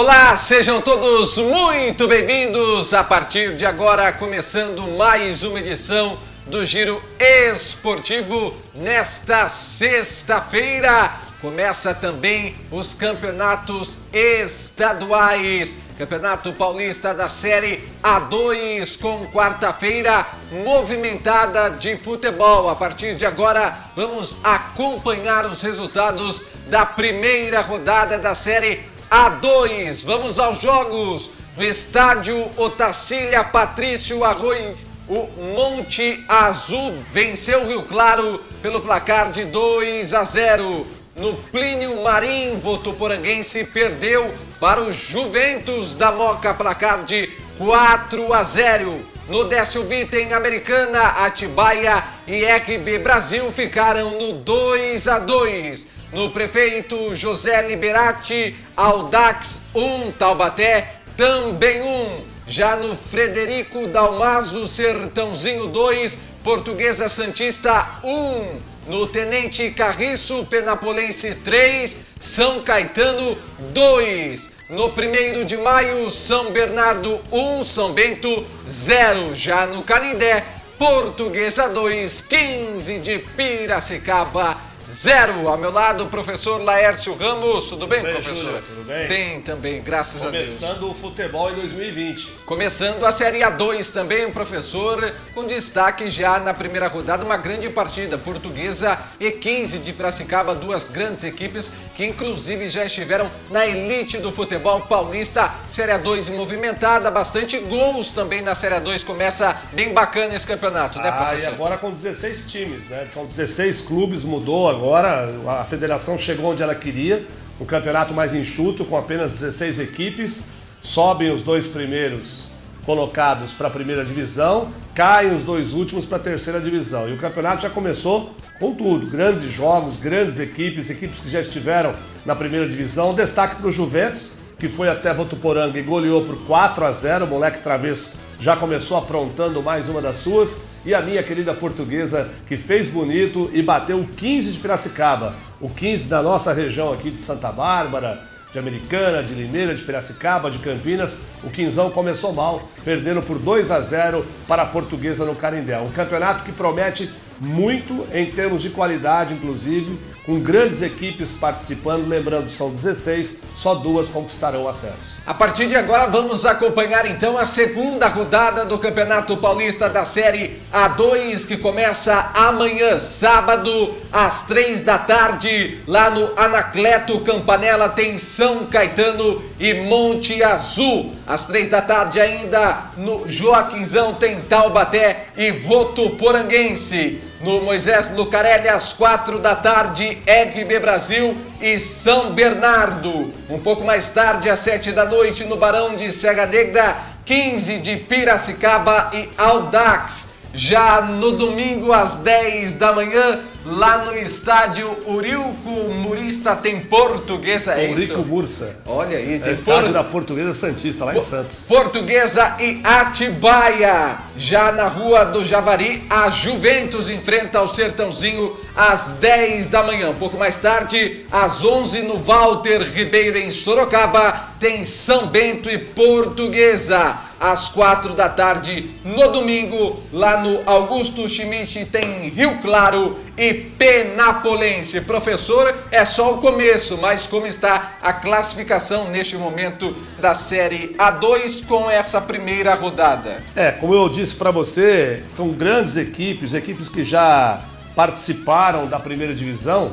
Olá, sejam todos muito bem-vindos. A partir de agora, começando mais uma edição do Giro Esportivo nesta sexta-feira. Começa também os campeonatos estaduais. Campeonato Paulista da Série A2 com quarta-feira movimentada de futebol. A partir de agora, vamos acompanhar os resultados da primeira rodada da Série A2. Vamos aos jogos. No estádio Otacília Patrício Arroio, o Monte Azul venceu o Rio Claro pelo placar de 2 a 0. No Plínio Marim, Votuporanguense perdeu para o Juventus da Moca, placar de 4 a 0. No Décio Vita em Americana, Atibaia e RB Brasil ficaram no 2 a 2. No prefeito José Liberati, Aldax 1, Taubaté também 1. Já no Frederico Dalmazo, Sertãozinho 2, Portuguesa Santista 1. No Tenente Carriço, Penapolense 3, São Caetano 2. No 1 de maio, São Bernardo 1, São Bento 0. Já no Canindé, Portuguesa 2, 15 de Piracicaba Zero. Ao meu lado, o professor Laércio Ramos. Tudo bem, bem professor? Júlia, tudo bem? Bem também, graças Começando a Deus. Começando o futebol em 2020. Começando a Série A2 também, professor, com destaque já na primeira rodada, uma grande partida. Portuguesa e 15 de Piracicaba, duas grandes equipes que inclusive já estiveram na elite do futebol paulista. Série A2 movimentada, bastante gols também na Série A2. Começa bem bacana esse campeonato, né, Ah, e professor? agora com 16 times, né? São 16 clubes, mudou agora. A federação chegou onde ela queria. Um campeonato mais enxuto, com apenas 16 equipes. Sobem os dois primeiros colocados para a primeira divisão, caem os dois últimos para a terceira divisão. E o campeonato já começou com tudo. Grandes jogos, grandes equipes, equipes que já estiveram na primeira divisão. Destaque para o Juventus, que foi até Votuporanga e goleou por 4 a 0. O moleque travesso já começou aprontando mais uma das suas. E a minha querida portuguesa, que fez bonito e bateu o 15 de Piracicaba. O 15 da nossa região aqui de Santa Bárbara, de Americana, de Limeira, de Piracicaba, de Campinas. O Quinzão começou mal, perdendo por 2 a 0 para a Portuguesa no Carindé. Um campeonato que promete muito em termos de qualidade, inclusive, com grandes equipes participando. Lembrando, são 16, só duas conquistarão acesso. A partir de agora vamos acompanhar então a segunda rodada do Campeonato Paulista da Série A2 que começa amanhã, sábado, às três da tarde, lá no Anacleto Campanella tem São Caetano e Monte Azul. Às três da tarde ainda no Joaquinzão tem Taubaté e Votuporanguense. No Moisés Lucarelli, às quatro da tarde, RB Brasil e São Bernardo. Um pouco mais tarde, às sete da noite, no Barão de Serra Negra, 15 de Piracicaba e Audax. Já no domingo, às 10 da manhã, lá no estádio Urilco Murista, tem portuguesa. É Eurico isso? Mursa. Olha aí, É tem o estádio por- da Portuguesa Santista, lá em Santos. Portuguesa e Atibaia. Já na Rua do Javari, a Juventus enfrenta o Sertãozinho às 10 da manhã. Um pouco mais tarde, às 11 no Walter Ribeiro em Sorocaba, tem São Bento e Portuguesa. Às 4 da tarde, no domingo, lá no Augusto Schmidt, tem Rio Claro e Penapolense. Professor, é só o começo, mas como está a classificação neste momento da Série A2 com essa primeira rodada? É, como eu disse para você, são grandes equipes, equipes que já participaram da primeira divisão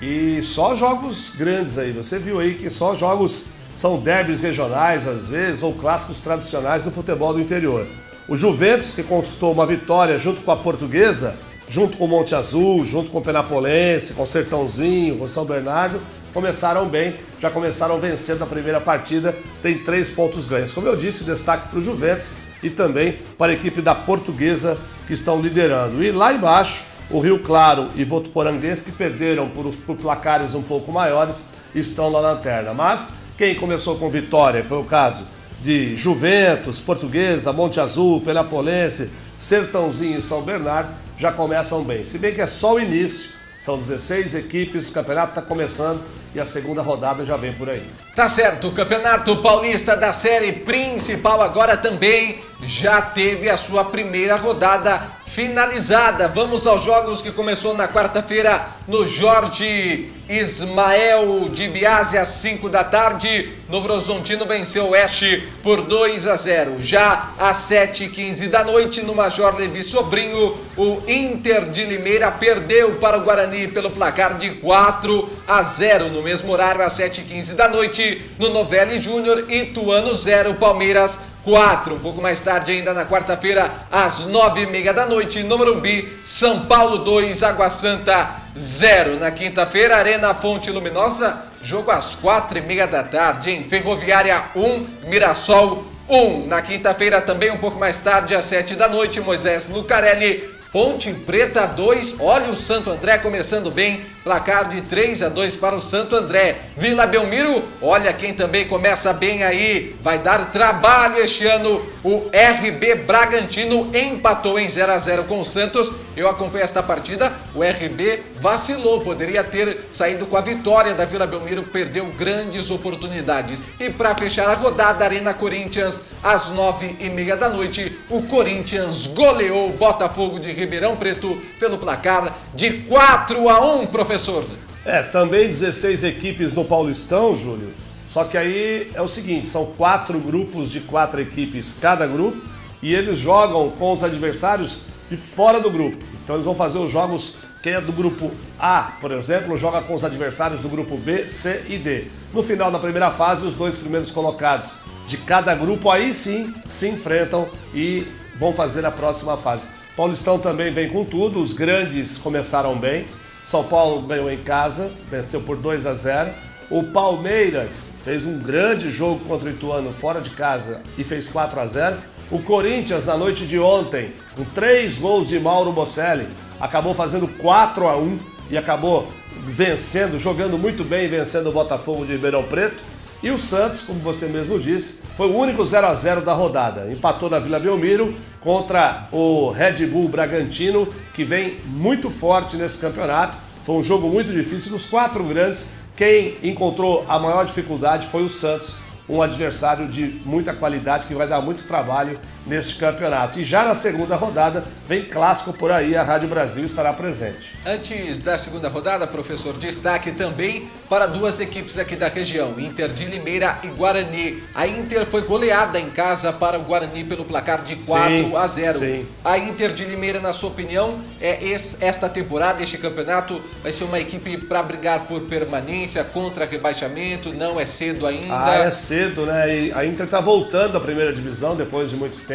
e só jogos grandes aí. Você viu aí que só jogos são derbys regionais às vezes ou clássicos tradicionais do futebol do interior. O Juventus, que conquistou uma vitória junto com a Portuguesa, junto com o Monte Azul, junto com o Penapolense, com o Sertãozinho, com o São Bernardo, começaram bem, já começaram vencendo a primeira partida, tem três pontos ganhos. Como eu disse, destaque para o Juventus e também para a equipe da Portuguesa que estão liderando. E lá embaixo, o Rio Claro e Votuporanguense, que perderam por, por placares um pouco maiores, estão na lanterna. Mas quem começou com vitória foi o caso de Juventus, Portuguesa, Monte Azul, Penapolense, Sertãozinho e São Bernardo, já começam bem. Se bem que é só o início, São 16 equipes, o campeonato está começando e a segunda rodada já vem por aí. Tá certo, o Campeonato Paulista da série principal agora também já teve a sua primeira rodada finalizada. Vamos aos jogos que começou na quarta-feira no Jorge Ismael de Biase às 5 da tarde. Novo Horizontino venceu o Oeste por 2 a 0. Já às 7h15 da noite no Major Levi Sobrinho, o Inter de Limeira perdeu para o Guarani pelo placar de 4 a 0. No mesmo horário, às 7h15 da noite, no Novelli Júnior, Ituano 0, Palmeiras 4. Um pouco mais tarde, ainda na quarta-feira, às 9h30 da noite, no Morumbi, São Paulo 2, Água Santa 0. Na quinta-feira, Arena Fonte Luminosa, jogo às 4h30 da tarde, em Ferroviária 1, Mirassol 1. Na quinta-feira, também um pouco mais tarde, às 7 da noite, Moisés Lucarelli Ponte Preta 2, olha o Santo André começando bem, placar de 3 a 2 para o Santo André. Vila Belmiro, olha quem também começa bem aí, vai dar trabalho este ano. O RB Bragantino empatou em 0 a 0 com o Santos. Eu acompanhei esta partida, o RB vacilou, poderia ter saído com a vitória da Vila Belmiro, perdeu grandes oportunidades. E para fechar a rodada, Arena Corinthians, às 9 e meia da noite, o Corinthians goleou o Botafogo de Rio Ribeirão Preto pelo placar de 4 a 1, professor. É, também 16 equipes no Paulistão, Júlio. Só que aí é o seguinte, são quatro grupos de quatro equipes cada grupo e eles jogam com os adversários de fora do grupo. Então eles vão fazer os jogos quem é do grupo A, por exemplo, joga com os adversários do grupo B, C e D. No final da primeira fase, os dois primeiros colocados de cada grupo aí sim se enfrentam e vão fazer a próxima fase. Paulistão também vem com tudo, os grandes começaram bem. São Paulo ganhou em casa, venceu por 2 a 0. O Palmeiras fez um grande jogo contra o Ituano fora de casa e fez 4 a 0. O Corinthians, na noite de ontem, com três gols de Mauro Bocelli, acabou fazendo 4 a 1 e acabou vencendo, jogando muito bem, vencendo o Botafogo de Ribeirão Preto. E o Santos, como você mesmo disse, foi o único 0 a 0 da rodada. Empatou na Vila Belmiro contra o Red Bull Bragantino, que vem muito forte nesse campeonato. Foi um jogo muito difícil. Dos quatro grandes, quem encontrou a maior dificuldade foi o Santos, um adversário de muita qualidade que vai dar muito trabalho neste campeonato. E já na segunda rodada, vem clássico por aí, a Rádio Brasil estará presente. Antes da segunda rodada, professor, destaque também para duas equipes aqui da região, Inter de Limeira e Guarani. A Inter foi goleada em casa para o Guarani pelo placar de 4 sim, a 0. Sim. A Inter de Limeira, na sua opinião, é esta temporada, este campeonato, vai ser uma equipe para brigar por permanência, contra rebaixamento, não é cedo ainda? Ah, é cedo, né? E a Inter está voltando à primeira divisão depois de muito tempo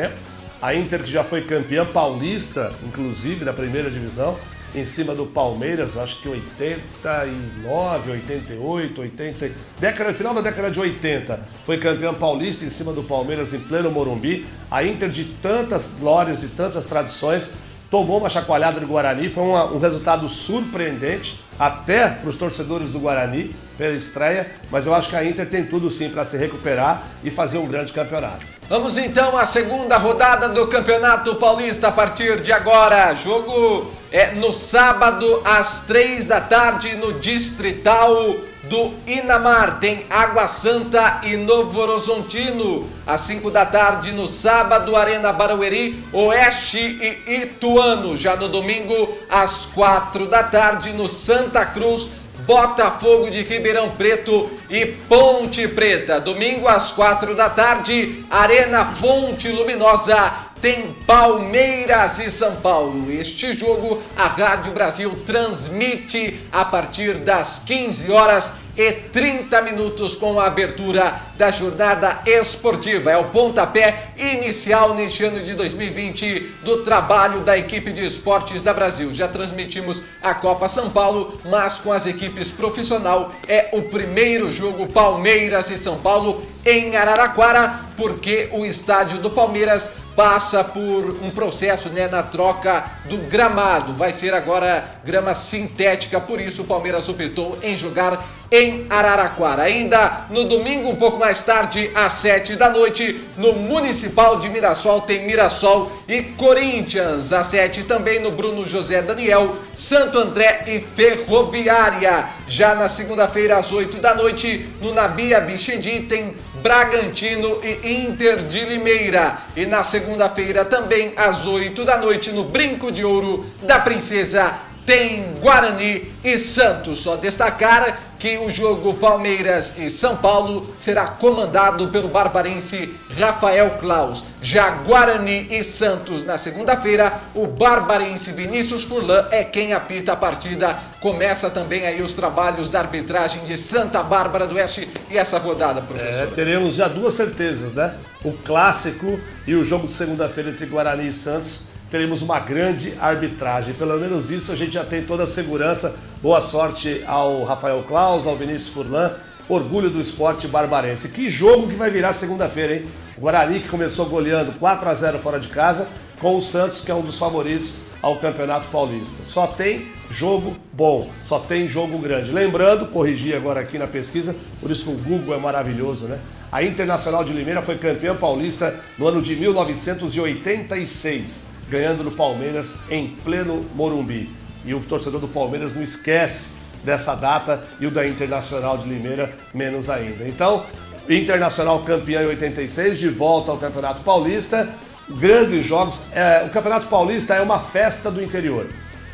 A Inter que já foi campeã paulista, inclusive, da primeira divisão, em cima do Palmeiras, acho que 89, 88, 80. Década, final da década de 80, foi campeã paulista em cima do Palmeiras em pleno Morumbi. A Inter de tantas glórias e tantas tradições tomou uma chacoalhada do Guarani, foi uma, um resultado surpreendente, até para os torcedores do Guarani, pela estreia, mas eu acho que a Inter tem tudo sim para se recuperar e fazer um grande campeonato. Vamos então à segunda rodada do Campeonato Paulista a partir de agora. Jogo é no sábado às três da tarde no Distrital do Inamar. Tem Água Santa e Novo Horizontino. Às 5 da tarde no sábado, Arena Barueri, Oeste e Ituano. Já no domingo, às 4 da tarde no Santa Cruz, Botafogo de Ribeirão Preto e Ponte Preta. Domingo às quatro da tarde, Arena Fonte Luminosa tem Palmeiras e São Paulo. Este jogo a Rádio Brasil transmite a partir das 15 horas e 30 minutos com a abertura da jornada esportiva. É o pontapé inicial neste ano de 2020 do trabalho da equipe de esportes da Brasil. Já transmitimos a Copa São Paulo, mas com as equipes profissional é o primeiro jogo Palmeiras e São Paulo em Araraquara, porque o estádio do Palmeiras passa por um processo né, na troca do gramado. Vai ser agora grama sintética, por isso o Palmeiras optou em jogar em Araraquara. Ainda no domingo, um pouco mais tarde, às 7 da noite, no Municipal de Mirassol, tem Mirassol e Corinthians. Às 7 também no Bruno José Daniel, Santo André e Ferroviária. Já na segunda-feira, às 8 da noite, no Nabia Bichendi, tem Bragantino e Inter de Limeira. E na segunda-feira, também às 8 da noite, no Brinco de Ouro da Princesa tem Guarani e Santos. Só destacar que o jogo Palmeiras e São Paulo será comandado pelo barbarense Rafael Klaus. Já Guarani e Santos na segunda-feira, o barbarense Vinícius Furlan é quem apita a partida. Começa também aí os trabalhos da arbitragem de Santa Bárbara do Oeste e essa rodada, professor. É, teremos já duas certezas, né? O clássico e o jogo de segunda-feira entre Guarani e Santos teremos uma grande arbitragem. Pelo menos isso a gente já tem toda a segurança. Boa sorte ao Rafael Claus, ao Vinícius Furlan. Orgulho do esporte barbarense. Que jogo que vai virar segunda-feira, hein? O Guarani que começou goleando 4 a 0 fora de casa, com o Santos, que é um dos favoritos ao Campeonato Paulista. Só tem jogo bom, só tem jogo grande. Lembrando, corrigi agora aqui na pesquisa, por isso que o Google é maravilhoso, né? A Internacional de Limeira foi campeã paulista no ano de 1986 ganhando no Palmeiras em pleno Morumbi. E o torcedor do Palmeiras não esquece dessa data e o da Internacional de Limeira menos ainda. Então, Internacional campeão em 86, de volta ao Campeonato Paulista. Grandes jogos. É, o Campeonato Paulista é uma festa do interior.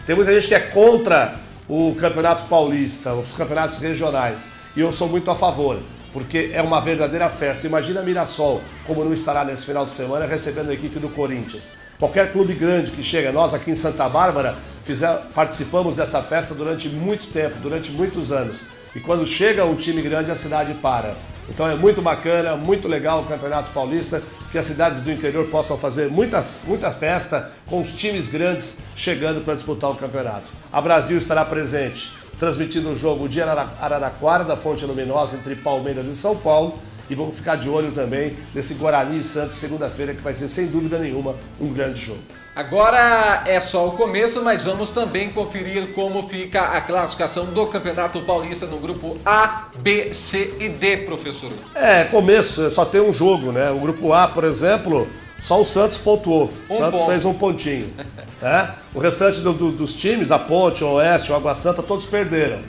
Tem muita gente que é contra o Campeonato Paulista, os campeonatos regionais. E eu sou muito a favor porque é uma verdadeira festa. Imagina Mirassol, como não estará nesse final de semana, recebendo a equipe do Corinthians. Qualquer clube grande que chega, nós aqui em Santa Bárbara fizer, participamos dessa festa durante muito tempo, durante muitos anos. E quando chega um time grande, a cidade para. Então é muito bacana, muito legal o Campeonato Paulista, que as cidades do interior possam fazer muitas, muita festa com os times grandes chegando para disputar o campeonato. A Brasil estará presente transmitindo o jogo de Araraquara, da Fonte Luminosa, entre Palmeiras e São Paulo. E vamos ficar de olho também nesse Guarani e Santos, segunda-feira, que vai ser, sem dúvida nenhuma, um grande jogo. Agora é só o começo, mas vamos também conferir como fica a classificação do Campeonato Paulista no grupo A, B, C e D, professor. É, começo, só tem um jogo, né? O grupo A, por exemplo, só o Santos pontuou. O Santos ponto. fez um pontinho. né? O restante do, do, dos times, a Ponte, o Oeste, o Água Santa, todos perderam.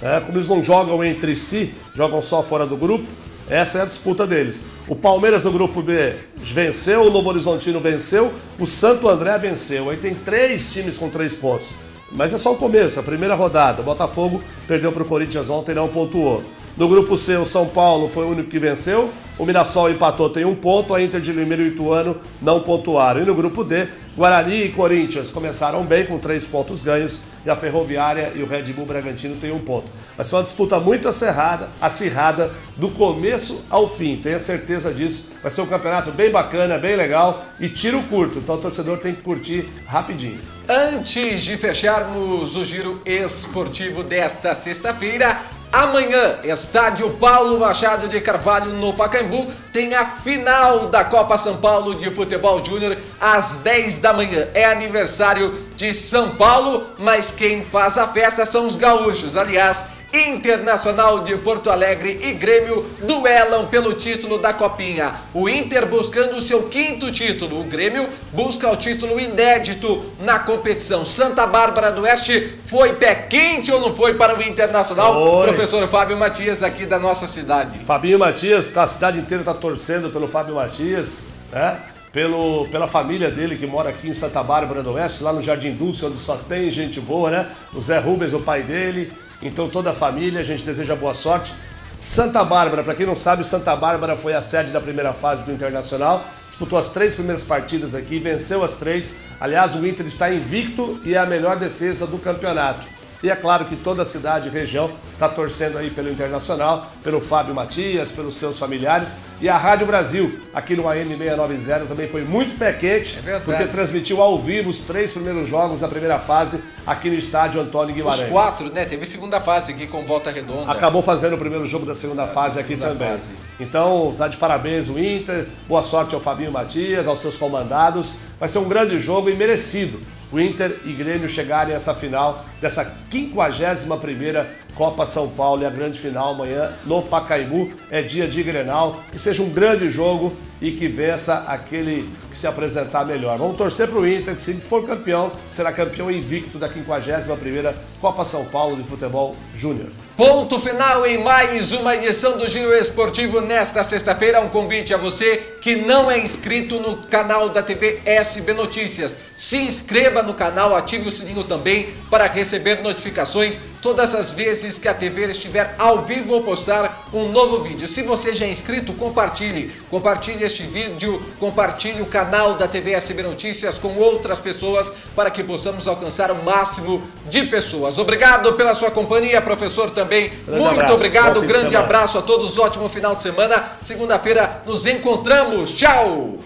Né? Como eles não jogam entre si, jogam só fora do grupo, essa é a disputa deles. O Palmeiras no grupo B venceu, o Novo Horizontino venceu, o Santo André venceu. Aí tem três times com três pontos. Mas é só o começo, a primeira rodada. O Botafogo perdeu para o Corinthians ontem e não pontuou. No grupo C, o São Paulo foi o único que venceu. O Mirassol empatou, tem um ponto. A Inter de Limeira e o Ituano não pontuaram. E no grupo D, Guarani e Corinthians começaram bem com três pontos ganhos. E a Ferroviária e o Red Bull Bragantino têm um ponto. Vai ser uma disputa muito acirrada, acirrada do começo ao fim. Tenha certeza disso. Vai ser um campeonato bem bacana, bem legal e tiro curto. Então o torcedor tem que curtir rapidinho. Antes de fecharmos o giro esportivo desta sexta-feira, Amanhã, estádio Paulo Machado de Carvalho no Pacaembu, tem a final da Copa São Paulo de Futebol Júnior às 10 da manhã. É aniversário de São Paulo, mas quem faz a festa são os gaúchos. Aliás, Internacional de Porto Alegre e Grêmio duelam pelo título da Copinha. O Inter buscando o seu quinto título. O Grêmio busca o título inédito na competição. Santa Bárbara do Oeste foi pé quente ou não foi para o Internacional? Foi. Professor Fábio Matias aqui da nossa cidade. Fabinho Matias, tá, a cidade inteira está torcendo pelo Fábio Matias, né? Pelo, pela família dele que mora aqui em Santa Bárbara do Oeste, lá no Jardim Dulce, onde só tem gente boa, né? O Zé Rubens, o pai dele, então, toda a família, a gente deseja boa sorte. Santa Bárbara, para quem não sabe, Santa Bárbara foi a sede da primeira fase do Internacional, disputou as três primeiras partidas aqui, venceu as três. Aliás, o Inter está invicto e é a melhor defesa do campeonato. E é claro que toda a cidade e região está torcendo aí pelo Internacional, pelo Fábio Matias, pelos seus familiares. E a Rádio Brasil, aqui no AM690, também foi muito pé quente, é porque transmitiu ao vivo os três primeiros jogos da primeira fase aqui no estádio Antônio Guimarães. Os quatro, né? Teve segunda fase aqui com volta redonda. Acabou fazendo o primeiro jogo da segunda é, fase aqui segunda também. Fase. Então, tá de parabéns o Inter, boa sorte ao Fabinho Matias, aos seus comandados. Vai ser um grande jogo e merecido o Inter e Grêmio chegarem a essa final dessa 51ª Copa São Paulo e a grande final amanhã no Pacaembu. É dia de Grenal. Que seja um grande jogo e que vença aquele que se apresentar melhor. Vamos torcer para o Inter, que se for campeão, será campeão invicto da 51ª Copa São Paulo de Futebol Júnior. Ponto final em mais uma edição do Giro Esportivo nesta sexta-feira. Um convite a você que não é inscrito no canal da TV SB Notícias. Se inscreva no canal, ative o sininho também para receber notificações todas as vezes que a TV estiver ao vivo ou postar um novo vídeo. Se você já é inscrito, compartilhe. Compartilhe este vídeo, compartilhe o canal da TV SB Notícias com outras pessoas para que possamos alcançar o máximo de pessoas. Obrigado pela sua companhia, professor também. Grande Muito abraço. obrigado, grande abraço a todos, ótimo final de semana. Segunda-feira nos encontramos. Tchau!